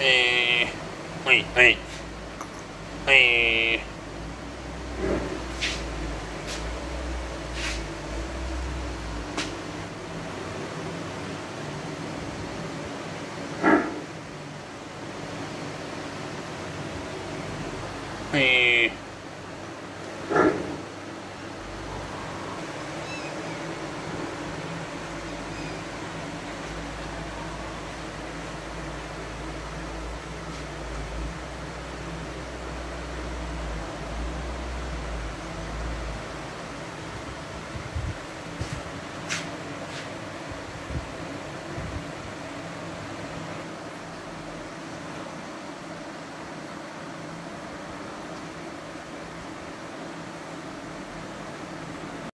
えー、はい。はい。はい。えー